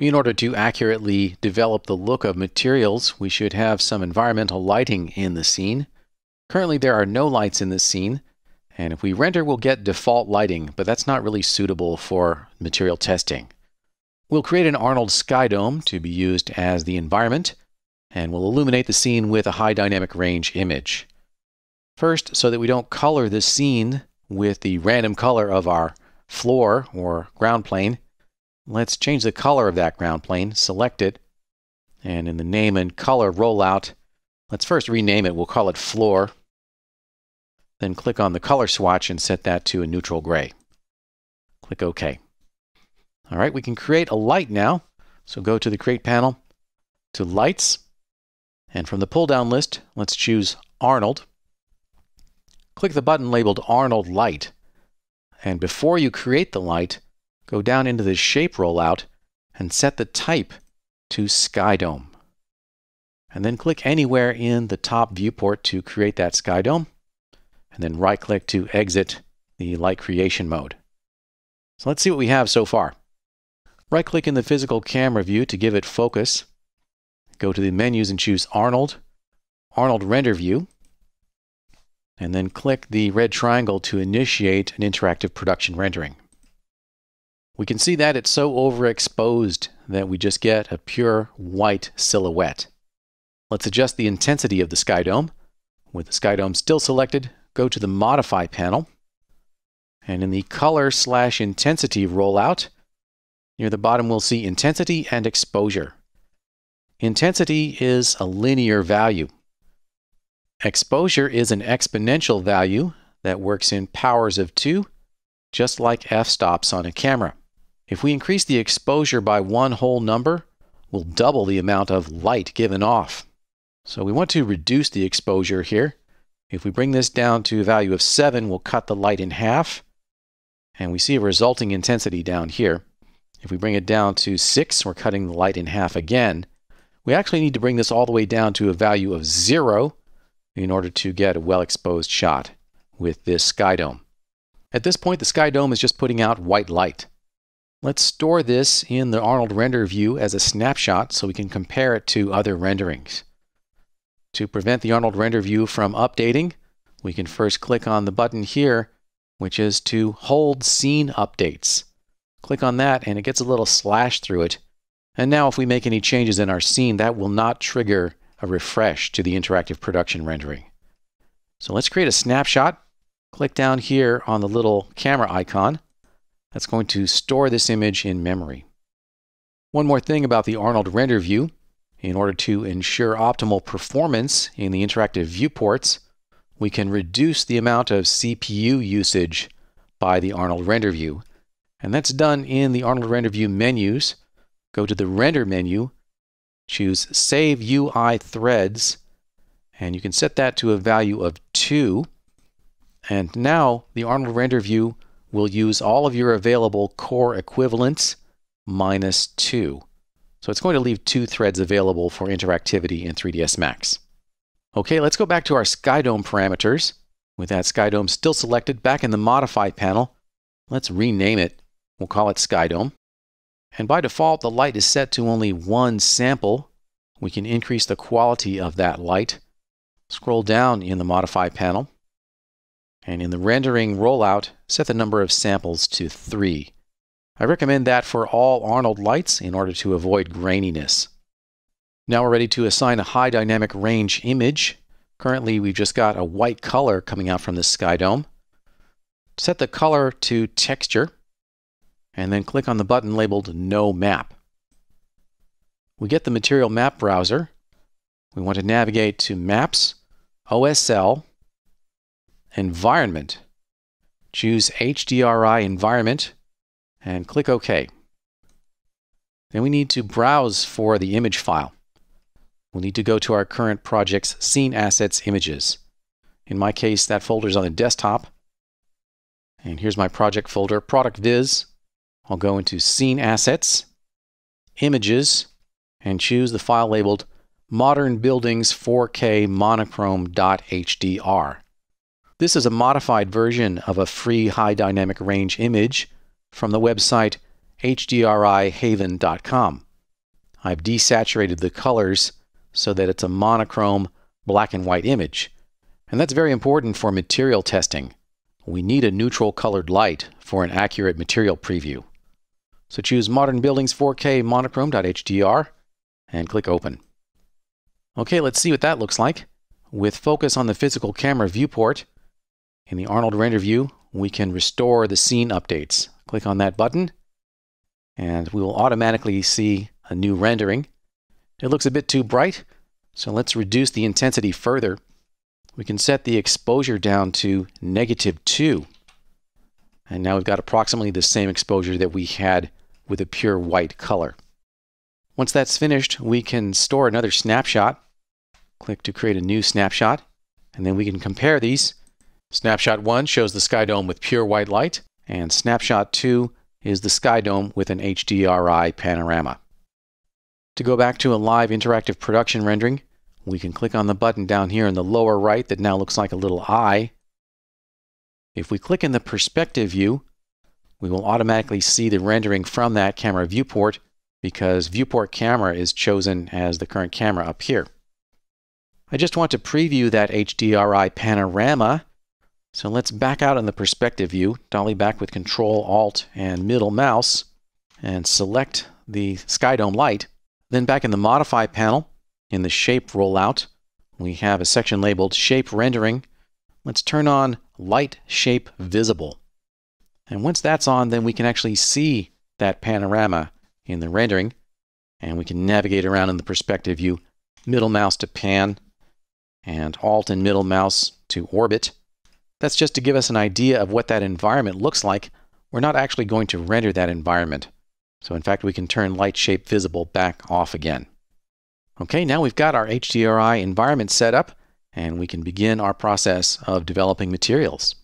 In order to accurately develop the look of materials, we should have some environmental lighting in the scene. Currently there are no lights in this scene, and if we render we'll get default lighting, but that's not really suitable for material testing. We'll create an Arnold Sky Dome to be used as the environment, and we'll illuminate the scene with a high dynamic range image. First, so that we don't color this scene with the random color of our floor or ground plane, let's change the color of that ground plane, select it, and in the name and color rollout, let's first rename it. We'll call it floor. Then click on the color swatch and set that to a neutral gray. Click OK. All right, we can create a light now. So go to the Create panel, to Lights, and from the pull-down list, let's choose Arnold. Click the button labeled Arnold Light. And before you create the light, go down into the Shape rollout and set the type to Sky Dome. And then click anywhere in the top viewport to create that Sky Dome. And then right-click to exit the light creation mode. So let's see what we have so far. Right-click in the physical camera view to give it focus. Go to the menus and choose Arnold, Arnold Render View, and then click the red triangle to initiate an interactive production rendering. We can see that it's so overexposed that we just get a pure white silhouette. Let's adjust the intensity of the sky dome. With the sky dome still selected, go to the Modify panel. And in the Color slash Intensity rollout, Near the bottom, we'll see intensity and exposure. Intensity is a linear value. Exposure is an exponential value that works in powers of 2, just like f-stops on a camera. If we increase the exposure by one whole number, we'll double the amount of light given off. So we want to reduce the exposure here. If we bring this down to a value of 7, we'll cut the light in half. And we see a resulting intensity down here. If we bring it down to 6, we're cutting the light in half again. We actually need to bring this all the way down to a value of 0 in order to get a well-exposed shot with this sky dome. At this point, the sky dome is just putting out white light. Let's store this in the Arnold render view as a snapshot so we can compare it to other renderings. To prevent the Arnold render view from updating, we can first click on the button here, which is to hold scene updates. Click on that and it gets a little slash through it. And now if we make any changes in our scene, that will not trigger a refresh to the interactive production rendering. So let's create a snapshot. Click down here on the little camera icon. That's going to store this image in memory. One more thing about the Arnold render view. In order to ensure optimal performance in the interactive viewports, we can reduce the amount of CPU usage by the Arnold render view. And that's done in the Arnold Render View menus. Go to the Render menu, choose Save UI Threads, and you can set that to a value of 2. And now the Arnold Render View will use all of your available core equivalents minus 2. So it's going to leave two threads available for interactivity in 3ds Max. Okay, let's go back to our SkyDome parameters. With that SkyDome still selected, back in the Modify panel, let's rename it We'll call it Sky Dome. And by default, the light is set to only one sample. We can increase the quality of that light. Scroll down in the Modify panel. And in the rendering rollout, set the number of samples to 3. I recommend that for all Arnold lights in order to avoid graininess. Now we're ready to assign a high dynamic range image. Currently, we've just got a white color coming out from the sky dome. Set the color to texture and then click on the button labeled No Map. We get the Material Map browser. We want to navigate to Maps, OSL, Environment. Choose HDRI Environment and click OK. Then we need to browse for the image file. We'll need to go to our current project's Scene Assets Images. In my case, that folder is on the desktop. And here's my project folder, Product Viz, I'll go into Scene Assets, Images, and choose the file labeled Modern Buildings 4K Monochrome.hdr. This is a modified version of a free high dynamic range image from the website hdrihaven.com. I've desaturated the colors so that it's a monochrome black and white image. And that's very important for material testing. We need a neutral colored light for an accurate material preview. So choose Modern Buildings 4K monochrome.hdr and click Open. Okay, let's see what that looks like. With focus on the physical camera viewport, in the Arnold render view, we can restore the scene updates. Click on that button, and we will automatically see a new rendering. It looks a bit too bright, so let's reduce the intensity further. We can set the exposure down to negative 2. And now we've got approximately the same exposure that we had with a pure white color. Once that's finished, we can store another snapshot. Click to create a new snapshot, and then we can compare these. Snapshot 1 shows the sky dome with pure white light, and snapshot 2 is the sky dome with an HDRI panorama. To go back to a live interactive production rendering, we can click on the button down here in the lower right that now looks like a little eye. If we click in the perspective view, we will automatically see the rendering from that camera viewport because viewport camera is chosen as the current camera up here. I just want to preview that HDRI panorama. So let's back out in the perspective view, dolly back with Control Alt and middle mouse, and select the sky dome light. Then back in the Modify panel, in the Shape rollout, we have a section labeled Shape Rendering. Let's turn on Light Shape Visible. And once that's on, then we can actually see that panorama in the rendering. And we can navigate around in the perspective view, middle mouse to pan, and Alt and middle mouse to orbit. That's just to give us an idea of what that environment looks like. We're not actually going to render that environment. So in fact, we can turn light shape visible back off again. Okay, now we've got our HDRI environment set up, and we can begin our process of developing materials.